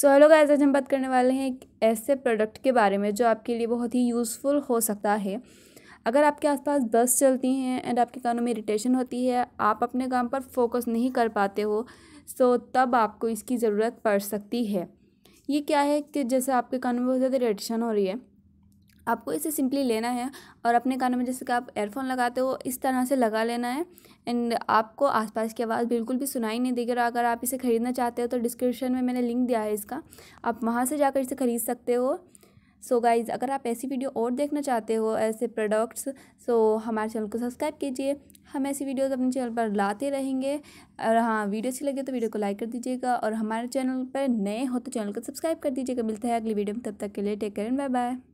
So hello guys आज हम बात करने वाले हैं एक ऐसे प्रोडक्ट के बारे में जो आपके लिए बहुत ही यूज़फुल हो सकता है। अगर आपके आसपास दस चलती हैं एंड आपके कानों में इरिटेशन होती है, आप अपने काम पर फोकस नहीं कर पाते हो सो तब आपको इसकी ज़रूरत पड़ सकती है। ये क्या है कि जैसे आपके कानों में बहुत ज़्यादा इरिटेशन हो रही है आपको इसे सिंपली लेना है और अपने कानों में जैसे कि आप एयरफोन लगाते हो, इस तरह से लगा लेना है। एंड आपको आसपास की आवाज़ बिल्कुल भी सुनाई नहीं देगी और अगर आप इसे ख़रीदना चाहते हो तो डिस्क्रिप्शन में मैंने लिंक दिया है इसका। आप वहाँ से जाकर इसे ख़रीद सकते हो। सो so गाइज़ अगर आप ऐसी वीडियो और देखना चाहते हो, ऐसे प्रोडक्ट्स सो so हमारे चैनल को सब्सक्राइब कीजिए। हम ऐसी वीडियोस अपने चैनल पर लाते रहेंगे। और हाँ वीडियो अच्छी लगे तो वीडियो को लाइक कर दीजिएगा। और हमारे चैनल पर नए हो तो चैनल को सब्सक्राइब कर दीजिएगा। मिलता है अगली वीडियो में, तब तक के लिए take care and bye bye